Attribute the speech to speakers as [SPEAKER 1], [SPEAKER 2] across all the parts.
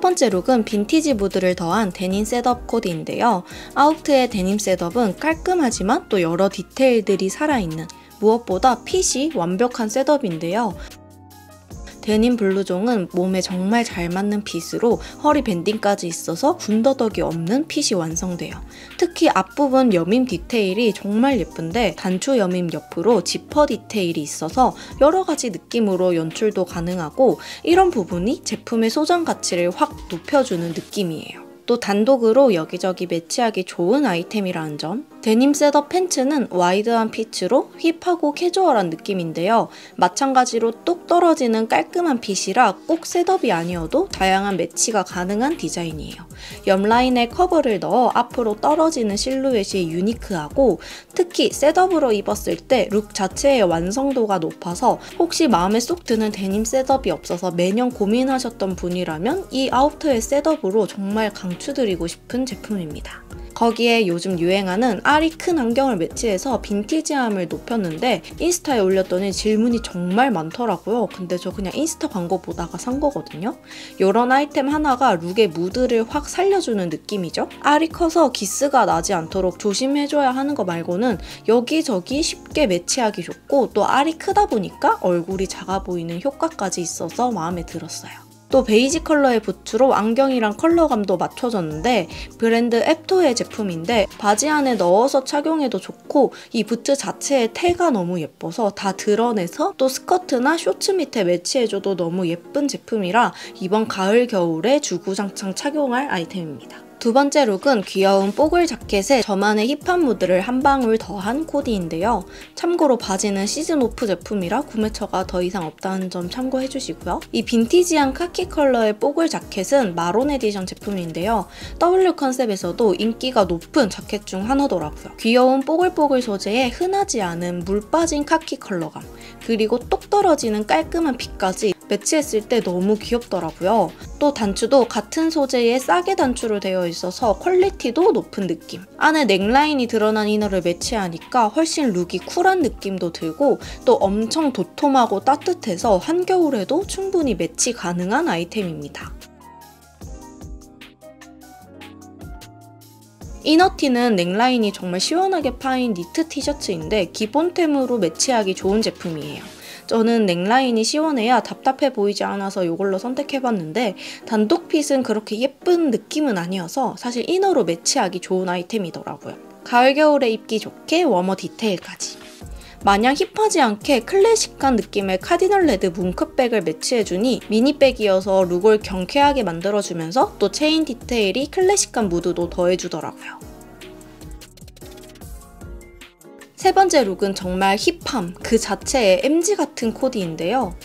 [SPEAKER 1] 첫 번째 룩은 빈티지 무드를 더한 데님 셋업 코디인데요. 아우트의 데님 셋업은 깔끔하지만 또 여러 디테일들이 살아있는 무엇보다 핏이 완벽한 셋업인데요. 데님 블루종은 몸에 정말 잘 맞는 핏으로 허리 밴딩까지 있어서 군더더기 없는 핏이 완성돼요. 특히 앞부분 여밈 디테일이 정말 예쁜데 단추 여밈 옆으로 지퍼 디테일이 있어서 여러 가지 느낌으로 연출도 가능하고 이런 부분이 제품의 소장 가치를 확 높여주는 느낌이에요. 또 단독으로 여기저기 매치하기 좋은 아이템이라는 점. 데님 셋업 팬츠는 와이드한 핏으로 힙하고 캐주얼한 느낌인데요. 마찬가지로 뚝 떨어지는 깔끔한 핏이라 꼭 셋업이 아니어도 다양한 매치가 가능한 디자인이에요. 옆 라인에 커브를 넣어 앞으로 떨어지는 실루엣이 유니크하고 특히 셋업으로 입었을 때 룩 자체의 완성도가 높아서 혹시 마음에 쏙 드는 데님 셋업이 없어서 매년 고민하셨던 분이라면 이 아우터의 셋업으로 정말 강 강추드리고 싶은 제품입니다. 거기에 요즘 유행하는 알이 큰 안경을 매치해서 빈티지함을 높였는데 인스타에 올렸더니 질문이 정말 많더라고요. 근데 저 그냥 인스타 광고 보다가 산 거거든요. 이런 아이템 하나가 룩의 무드를 확 살려주는 느낌이죠. 알이 커서 기스가 나지 않도록 조심해줘야 하는 거 말고는 여기저기 쉽게 매치하기 좋고 또 알이 크다 보니까 얼굴이 작아 보이는 효과까지 있어서 마음에 들었어요. 또 베이지 컬러의 부츠로 안경이랑 컬러감도 맞춰졌는데 브랜드 앱토의 제품인데 바지 안에 넣어서 착용해도 좋고 이 부츠 자체의 태가 너무 예뻐서 다 드러내서 또 스커트나 쇼츠 밑에 매치해줘도 너무 예쁜 제품이라 이번 가을 겨울에 주구장창 착용할 아이템입니다. 두 번째 룩은 귀여운 뽀글 자켓에 저만의 힙한 무드를 한 방울 더한 코디인데요. 참고로 바지는 시즌 오프 제품이라 구매처가 더 이상 없다는 점 참고해주시고요. 이 빈티지한 카키 컬러의 뽀글 자켓은 마론 에디션 제품인데요. W 컨셉에서도 인기가 높은 자켓 중 하나더라고요. 귀여운 뽀글뽀글 소재에 흔하지 않은 물 빠진 카키 컬러감, 그리고 똑 떨어지는 깔끔한 fit까지 매치했을 때 너무 귀엽더라고요. 또 단추도 같은 소재의 싸개 단추로 되어 있어서 quality도 높은 느낌. 안에 넥라인이 드러난 inner를 매치하니까 훨씬 look이 cool한 느낌도 들고 또 엄청 도톰하고 따뜻해서 한겨울에도 충분히 매치 가능한 아이템입니다. inner티는 넥라인이 정말 시원하게 파인 니트 티셔츠인데 기본템으로 매치하기 좋은 제품이에요. 저는 넥라인이 시원해야 답답해 보이지 않아서 이걸로 선택해봤는데 단독 fit은 그렇게 예쁜 느낌은 아니어서 사실 inner로 매치하기 좋은 아이템이더라고요. 가을 겨울에 입기 좋게 워머 디테일까지. 마냥 hip하지 않게 클래식한 느낌의 cardinal red 뭉크백을 매치해주니 mini bag이어서 look을 경쾌하게 만들어주면서 또 체인 디테일이 클래식한 무드도 더해주더라고요. 세 번째 look은 정말 hip함 그 자체의 MZ 같은 코디인데요.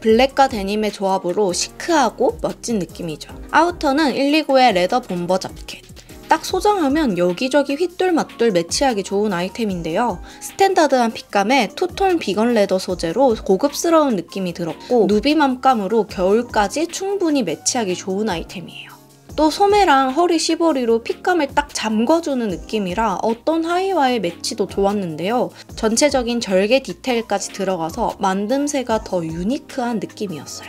[SPEAKER 1] 블랙과 데님의 조합으로 시크하고 멋진 느낌이죠. outer는 129의 leather bomber 자켓. 딱 소장하면 여기저기 휘뚤마뚤 매치하기 좋은 아이템인데요. standard한 fit감에 two-tone vegan leather 소재로 고급스러운 느낌이 들었고 누빔 안감으로 겨울까지 충분히 매치하기 좋은 아이템이에요. 또 소매랑 허리 시보리로 fit감을 딱 잠궈주는 느낌이라 어떤 하의와의 매치도 좋았는데요. 전체적인 절개 디테일까지 들어가서 만듦새가 더 unique한 느낌이었어요.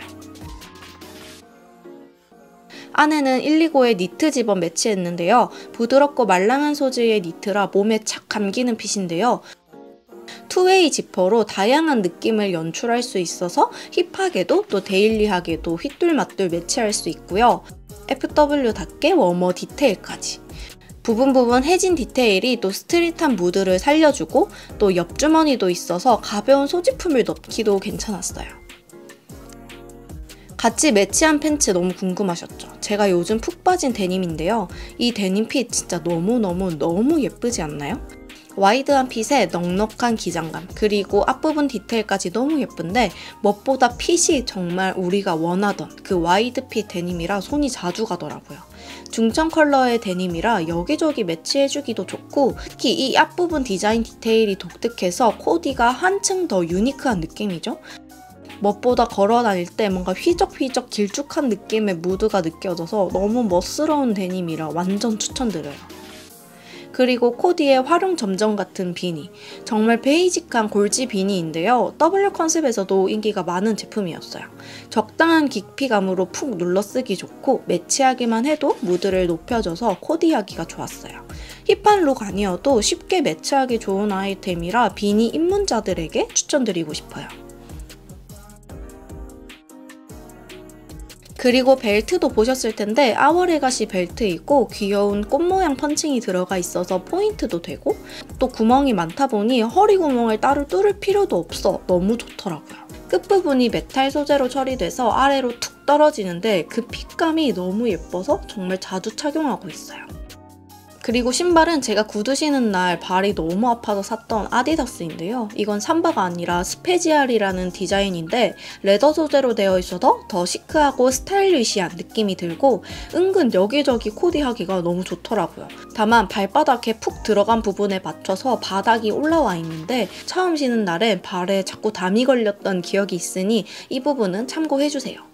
[SPEAKER 1] 안에는 129의 니트 집업 매치했는데요. 부드럽고 말랑한 소재의 니트라 몸에 착 감기는 fit인데요. two-way 지퍼로 다양한 느낌을 연출할 수 있어서 hip하게도 또 daily하게도 휘뚤마뚤 매치할 수 있고요. FW답게 워머 디테일까지. 부분 부분 해진 디테일이 또 street한 무드를 살려주고 또 옆주머니도 있어서 가벼운 소지품을 넣기도 괜찮았어요. 같이 매치한 팬츠 너무 궁금하셨죠? 제가 요즘 푹 빠진 데님인데요. 이 데님 fit 진짜 너무너무 너무 예쁘지 않나요? wide한 fit에 넉넉한 기장감 그리고 앞부분 디테일까지 너무 예쁜데 무엇보다 핏이 정말 우리가 원하던 그 wide fit 데님이라 손이 자주 가더라고요. 중청 컬러의 데님이라 여기저기 매치해주기도 좋고 특히 이 앞부분 디자인 디테일이 독특해서 코디가 한층 더 유니크한 느낌이죠. 무엇보다 걸어 다닐 때 뭔가 휘적휘적 길쭉한 느낌의 무드가 느껴져서 너무 멋스러운 데님이라 완전 추천드려요. 그리고 코디의 활용 점정 같은 비니. 정말 베이직한 골지 비니인데요. W 컨셉에서도 인기가 많은 제품이었어요. 적당한 깊이감으로 푹 눌러쓰기 좋고 매치하기만 해도 무드를 높여줘서 코디하기가 좋았어요. hip한 look 아니어도 쉽게 매치하기 좋은 아이템이라 비니 입문자들에게 추천드리고 싶어요. 그리고 벨트도 보셨을 텐데 아워레가시 벨트이고 귀여운 꽃 모양 punching이 들어가 있어서 포인트도 되고 또 구멍이 많다 보니 허리 구멍을 따로 뚫을 필요도 없어 너무 좋더라고요. 끝부분이 메탈 소재로 처리돼서 아래로 툭 떨어지는데 그 fit감이 너무 예뻐서 정말 자주 착용하고 있어요. 그리고 신발은 제가 구두 신은 날 발이 너무 아파서 샀던 아디다스인데요. 이건 삼바가 아니라 스페지알이라는 디자인인데 leather 소재로 되어 있어서 더 시크하고 stylish한 느낌이 들고 은근 여기저기 코디하기가 너무 좋더라고요. 다만 발바닥에 푹 들어간 부분에 맞춰서 바닥이 올라와 있는데 처음 신은 날엔 발에 자꾸 담이 걸렸던 기억이 있으니 이 부분은 참고해주세요.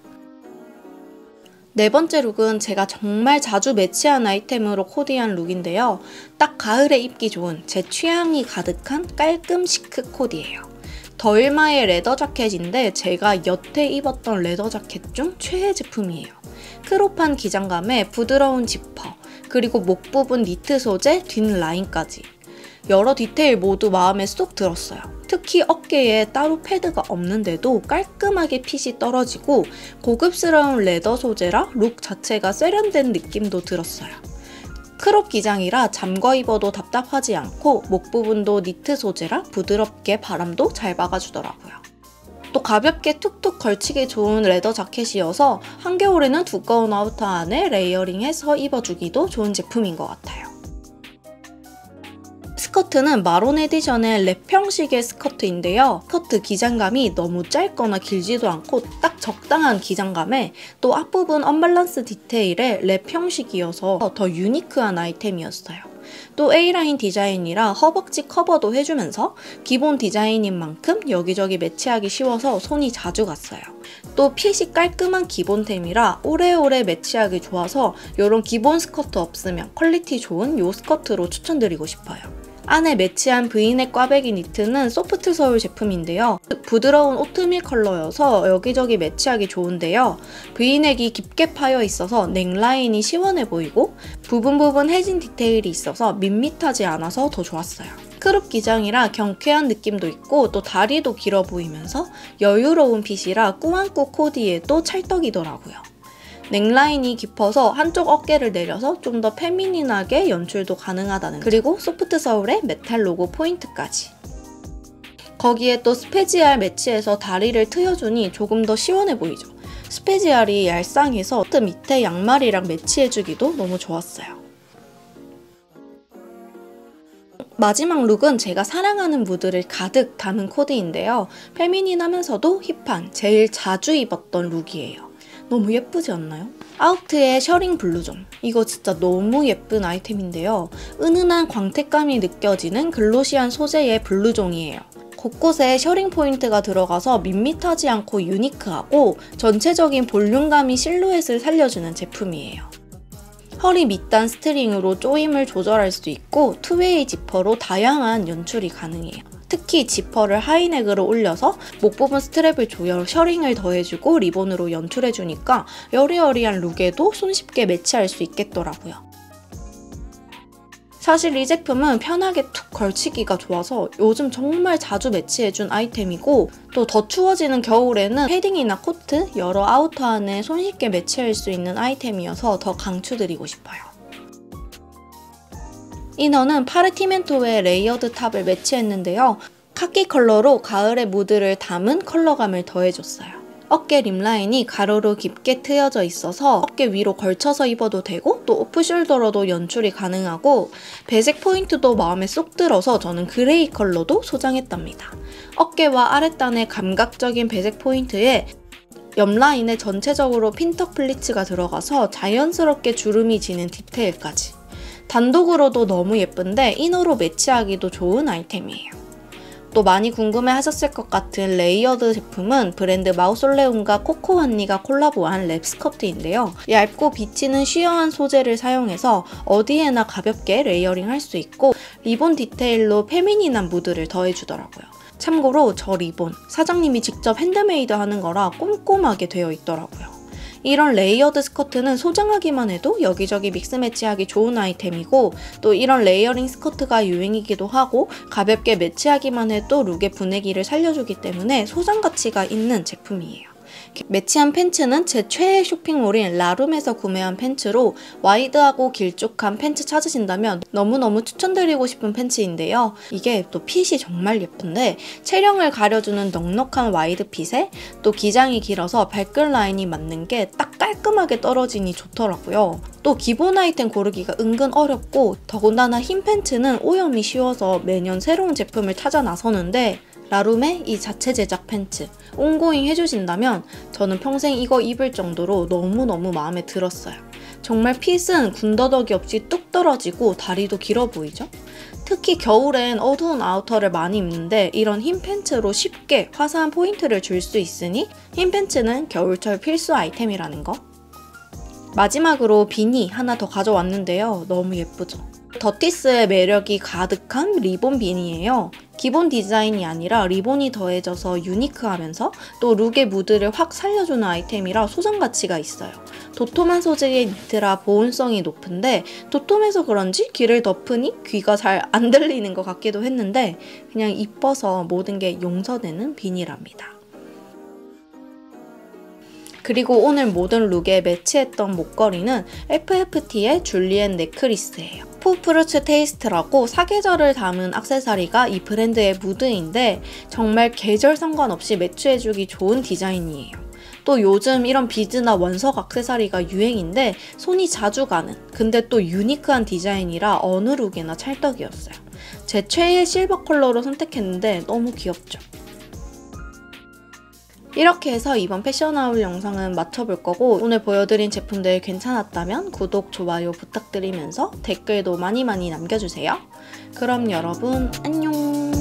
[SPEAKER 1] 네 번째 look은 제가 정말 자주 매치한 아이템으로 코디한 look인데요. 딱 가을에 입기 좋은 제 취향이 가득한 깔끔 시크 코디예요. 더일마의 leather 자켓인데 제가 여태 입었던 leather 자켓 중 최애 제품이에요. crop한 기장감에 부드러운 지퍼, 그리고 목 부분 니트 소재 뒷 라인까지. 여러 디테일 모두 마음에 쏙 들었어요. 특히 어깨에 따로 패드가 없는데도 깔끔하게 핏이 떨어지고 고급스러운 leather 소재라 look 자체가 세련된 느낌도 들었어요. crop 기장이라 잠궈 입어도 답답하지 않고 목 부분도 니트 소재라 부드럽게 바람도 잘 막아주더라고요. 또 가볍게 툭툭 걸치기 좋은 leather 자켓이어서 한겨울에는 두꺼운 outer 안에 layering해서 입어주기도 좋은 제품인 것 같아요. 스커트는 마론 에디션의 랩 형식의 스커트인데요. 스커트 기장감이 너무 짧거나 길지도 않고 딱 적당한 기장감에 또 앞부분 언밸런스 디테일의 랩 형식이어서 더 unique한 아이템이었어요. 또 A라인 디자인이라 허벅지 커버도 해주면서 기본 디자인인 만큼 여기저기 매치하기 쉬워서 손이 자주 갔어요. 또 핏이 깔끔한 기본템이라 오래오래 매치하기 좋아서 이런 기본 스커트 없으면 quality 좋은 이 스커트로 추천드리고 싶어요. 안에 매치한 브이넥 꽈배기 니트는 소프트 서울 제품인데요. 부드러운 오트밀 컬러여서 여기저기 매치하기 좋은데요. 브이넥이 깊게 파여 있어서 넥라인이 시원해 보이고 부분 부분 해진 디테일이 있어서 밋밋하지 않아서 더 좋았어요. crop 기장이라 경쾌한 느낌도 있고 또 다리도 길어 보이면서 여유로운 fit이라 꾸안꾸 코디에도 찰떡이더라고요. 넥라인이 깊어서 한쪽 어깨를 내려서 좀 더 feminine하게 연출도 가능하다는 그리고 소프트 서울의 메탈 로고 포인트까지 거기에 또 스페지알 매치해서 다리를 트여주니 조금 더 시원해 보이죠 스페지알이 얄쌍해서 밑에 양말이랑 매치해주기도 너무 좋았어요 마지막 룩은 제가 사랑하는 무드를 가득 담은 코디인데요. 페미닌하면서도 힙한, 제일 자주 입었던 룩이에요. 너무 예쁘지 않나요? 아우트의 셔링 블루종. 이거 진짜 너무 예쁜 아이템인데요. 은은한 광택감이 느껴지는 glossy한 소재의 블루종이에요. 곳곳에 셔링 포인트가 들어가서 밋밋하지 않고 유니크하고 전체적인 볼륨감이 실루엣을 살려주는 제품이에요. 허리 밑단 스트링으로 조임을 조절할 수 있고 투웨이 지퍼로 다양한 연출이 가능해요. 특히 지퍼를 하이넥으로 올려서 목 부분 스트랩을 조여 셔링을 더해주고 리본으로 연출해주니까 여리여리한 룩에도 손쉽게 매치할 수 있겠더라고요. 사실 이 제품은 편하게 툭 걸치기가 좋아서 요즘 정말 자주 매치해준 아이템이고 또 더 추워지는 겨울에는 패딩이나 코트, 여러 아우터 안에 손쉽게 매치할 수 있는 아이템이어서 더 강추드리고 싶어요. 이너는 파르티멘토의 레이어드 탑을 매치했는데요. 카키 컬러로 가을의 무드를 담은 컬러감을 더해줬어요. 어깨 림라인이 가로로 깊게 트여져 있어서 어깨 위로 걸쳐서 입어도 되고 또 오프숄더로도 연출이 가능하고 배색 포인트도 마음에 쏙 들어서 저는 그레이 컬러도 소장했답니다. 어깨와 아랫단의 감각적인 배색 포인트에 옆 라인에 전체적으로 핀턱 플리츠가 들어가서 자연스럽게 주름이 지는 디테일까지 단독으로도 너무 예쁜데 이너로 매치하기도 좋은 아이템이에요. 또 많이 궁금해 하셨을 것 같은 레이어드 제품은 브랜드 마우솔레움과 코코 언니가 콜라보한 랩 스커트인데요. 얇고 비치는 sheer한 소재를 사용해서 어디에나 가볍게 레이어링 할 수 있고 리본 디테일로 페미닌한 무드를 더해주더라고요. 참고로 저 리본 사장님이 직접 핸드메이드 하는 거라 꼼꼼하게 되어 있더라고요. 이런 레이어드 스커트는 소장하기만 해도 여기저기 믹스 매치하기 좋은 아이템이고 또 이런 레이어링 스커트가 유행이기도 하고 가볍게 매치하기만 해도 룩의 분위기를 살려주기 때문에 소장 가치가 있는 제품이에요. 매치한 팬츠는 제 최애 쇼핑몰인 라룸에서 구매한 팬츠로 와이드하고 길쭉한 팬츠 찾으신다면 너무너무 추천드리고 싶은 팬츠인데요. 이게 또 핏이 정말 예쁜데 체형을 가려주는 넉넉한 와이드 핏에 또 기장이 길어서 발끝 라인이 맞는 게 딱 깔끔하게 떨어지니 좋더라고요. 또 기본 아이템 고르기가 은근 어렵고 더군다나 흰 팬츠는 오염이 쉬워서 매년 새로운 제품을 찾아 나서는데 라룸의 이 자체 제작 팬츠 ongoing 해주신다면 저는 평생 이거 입을 정도로 너무너무 마음에 들었어요. 정말 핏은 군더더기 없이 뚝 떨어지고 다리도 길어 보이죠? 특히 겨울엔 어두운 아우터를 많이 입는데 이런 흰 팬츠로 쉽게 화사한 포인트를 줄 수 있으니 흰 팬츠는 겨울철 필수 아이템이라는 거. 마지막으로 비니 하나 더 가져왔는데요. 너무 예쁘죠? 더티스의 매력이 가득한 리본 비니예요. 기본 디자인이 아니라 리본이 더해져서 유니크하면서 또 룩의 무드를 확 살려주는 아이템이라 소장 가치가 있어요. 도톰한 소재의 니트라 보온성이 높은데 도톰해서 그런지 귀를 덮으니 귀가 잘 안 들리는 것 같기도 했는데 그냥 이뻐서 모든 게 용서되는 비니랍니다. 그리고 오늘 모든 룩에 매치했던 목걸이는 FFT의 줄리엔 necklace예요. Four Fruits Taste라고 사계절을 담은 악세사리가 이 브랜드의 무드인데 정말 계절 상관없이 매치해주기 좋은 디자인이에요. 또 요즘 이런 비즈나 원석 악세사리가 유행인데 손이 자주 가는 근데 또 유니크한 디자인이라 어느 룩에나 찰떡이었어요. 제 최애 실버 컬러로 선택했는데 너무 귀엽죠? 이렇게 해서 이번 패션 haul 영상은 마쳐볼 거고 오늘 보여드린 제품들 괜찮았다면 구독, 좋아요 부탁드리면서 댓글도 많이 많이 남겨주세요. 그럼 여러분 안녕